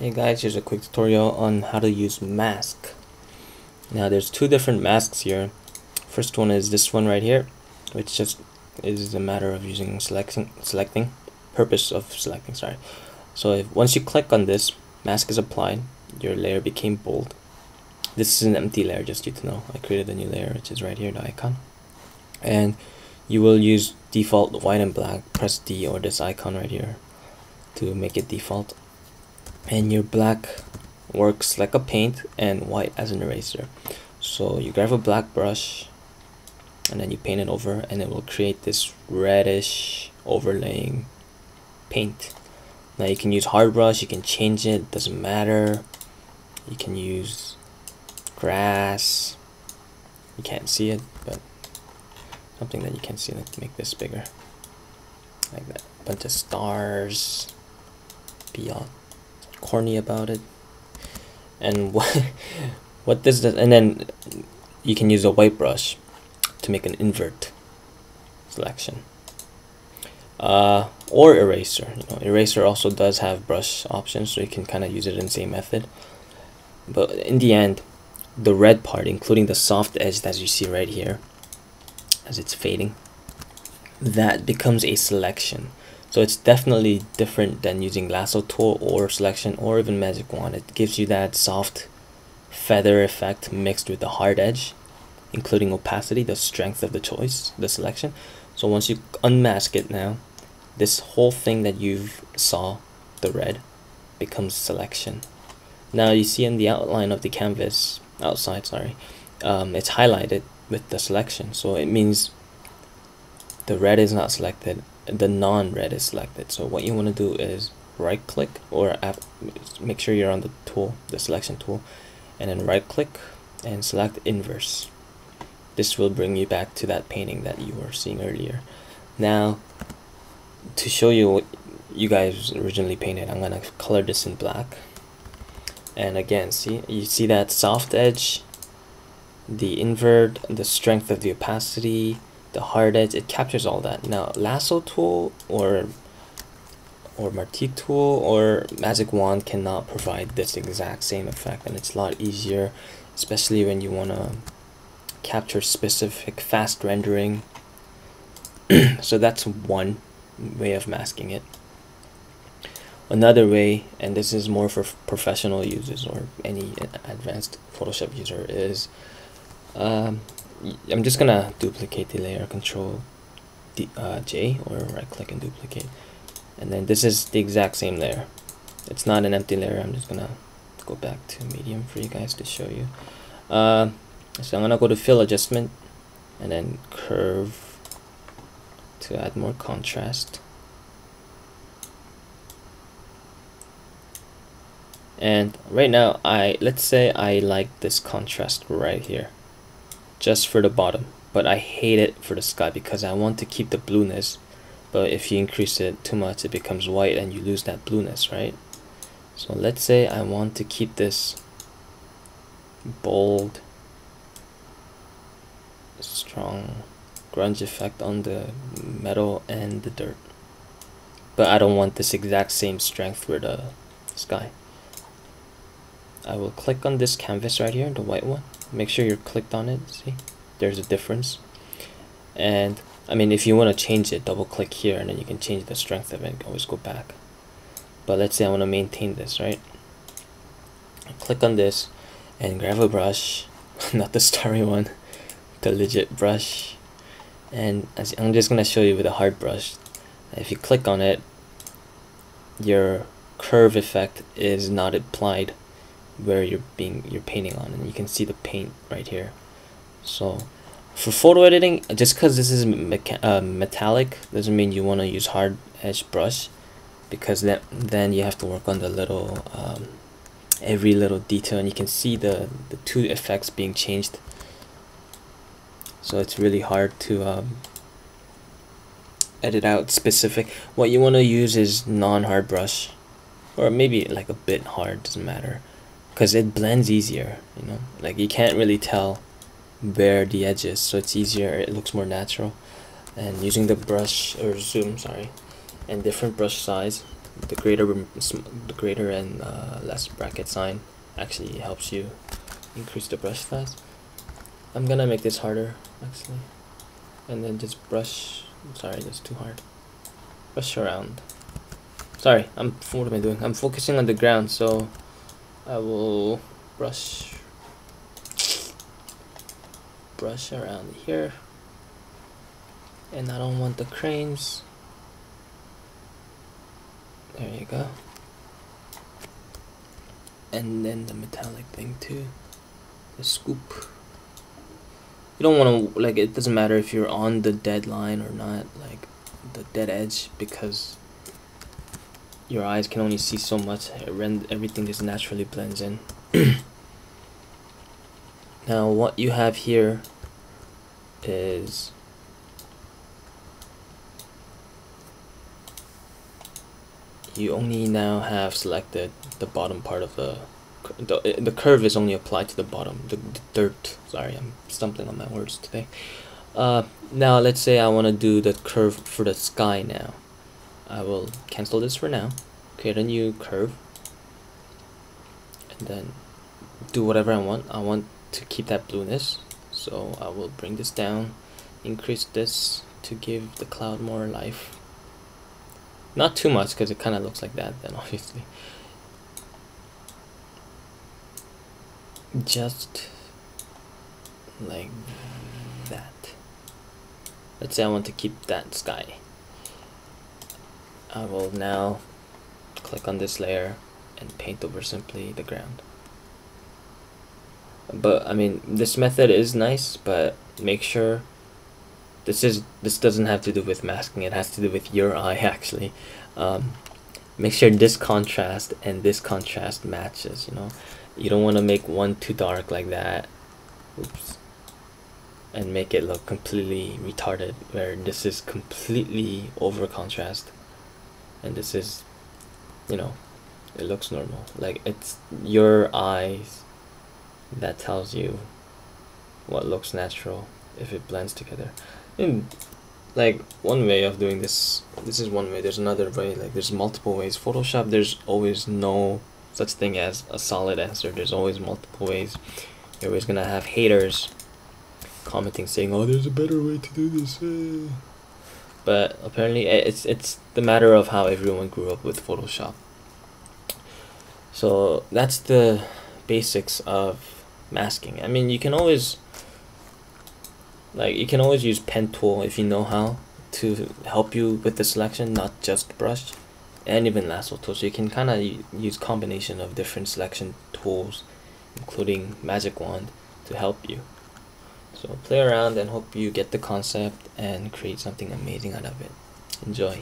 Hey guys, here's a quick tutorial on how to use mask. Now there's two different masks here. First one is this one right here, which just is a matter of using selecting, selecting, purpose of selecting, sorry. So if once you click on this, mask is applied, your layer became bold. This is an empty layer, just you to know. I created a new layer, which is right here, the icon. And you will use default white and black, press D or this icon right here to make it default and your black works like a paint and white as an eraser. So you grab a black brush and then you paint it over and it will create this reddish overlaying paint. Now you can use hard brush you can change it doesn't matter. You can use grass. You can't see it but something that you can see let's make this bigger. Like that. Bunch of stars beyond corny about it. And what what this does and then you can use a white brush to make an invert selection. Uh, or eraser you know eraser also does have brush options so you can kind of use it in the same method. But in the end the red part including the soft edge that you see right here as it's fading that becomes a selection so it's definitely different than using lasso tool or selection or even magic wand. It gives you that soft feather effect mixed with the hard edge, including opacity, the strength of the choice, the selection. So once you unmask it now, this whole thing that you saw, the red, becomes selection. Now you see in the outline of the canvas, outside, sorry, um, it's highlighted with the selection. So it means the red is not selected the non-red is selected. So what you want to do is right click or make sure you're on the tool the selection tool and then right click and select inverse. This will bring you back to that painting that you were seeing earlier. Now to show you what you guys originally painted I'm gonna color this in black. And again see you see that soft edge? The invert the strength of the opacity the hard edge it captures all that. Now lasso tool or or Marquee tool or magic wand cannot provide this exact same effect and it's a lot easier especially when you want to capture specific fast rendering. So that's one way of masking it. Another way and this is more for professional users or any advanced photoshop user is um, I'm just gonna duplicate the layer control D, uh, J or right click and duplicate. And then this is the exact same layer. It's not an empty layer. I'm just gonna go back to medium for you guys to show you. Uh, so I'm gonna go to fill adjustment and then curve to add more contrast. And right now I let's say I like this contrast right here just for the bottom but I hate it for the sky because I want to keep the blueness but if you increase it too much it becomes white and you lose that blueness right? So let's say I want to keep this bold strong grunge effect on the metal and the dirt but I don't want this exact same strength for the sky. I will click on this canvas right here the white one make sure you're clicked on it see? There's a difference. And I mean if you want to change it double click here and then you can change the strength of it always go back. But let's say I want to maintain this right? Click on this and grab a brush not the starry one the legit brush. And as I'm just gonna show you with a hard brush. If you click on it your curve effect is not applied where you're being you're painting on and you can see the paint right here. So for photo editing just because this is uh, metallic doesn't mean you want to use hard edge brush because that then you have to work on the little um, every little detail and you can see the the two effects being changed. So it's really hard to um, edit out specific what you want to use is non-hard brush or maybe like a bit hard doesn't matter because it blends easier you know? Like you can't really tell where the edge is so it's easier it looks more natural. And using the brush or zoom sorry and different brush size the greater the greater and uh, less bracket sign actually helps you increase the brush size. I'm gonna make this harder actually. And then just brush sorry that's too hard. Brush around. Sorry I'm what am I doing? I'm focusing on the ground so I will brush brush around here. And I don't want the cranes. There you go. And then the metallic thing too. The scoop. You don't want to like it doesn't matter if you're on the deadline or not like the dead edge because your eyes can only see so much and everything just naturally blends in. Now what you have here is you only now have selected the bottom part of the the, the curve is only applied to the bottom the, the dirt. Sorry I'm stumbling on my words today. Uh, now let's say I want to do the curve for the sky now I will cancel this for now create a new curve and then do whatever I want. I want to keep that blueness so I will bring this down increase this to give the cloud more life. Not too much because it kind of looks like that then obviously. Just like that. Let's say I want to keep that sky I will now click on this layer and paint over simply the ground. But I mean this method is nice but make sure this is this doesn't have to do with masking it has to do with your eye actually. Um, make sure this contrast and this contrast matches you know? You don't want to make one too dark like that. Oops. And make it look completely retarded where this is completely over contrast and this is you know it looks normal. Like it's your eyes that tells you what looks natural if it blends together. And like one way of doing this this is one way. There's another way. Like there's multiple ways. Photoshop there's always no such thing as a solid answer. There's always multiple ways. You're always gonna have haters commenting saying oh there's a better way to do this. Eh. But apparently it's it's the matter of how everyone grew up with photoshop. So that's the basics of masking. I mean you can always like you can always use pen tool if you know how to help you with the selection not just brush and even lasso tool. So you can kind of use combination of different selection tools including magic wand to help you so play around and hope you get the concept and create something amazing out of it. Enjoy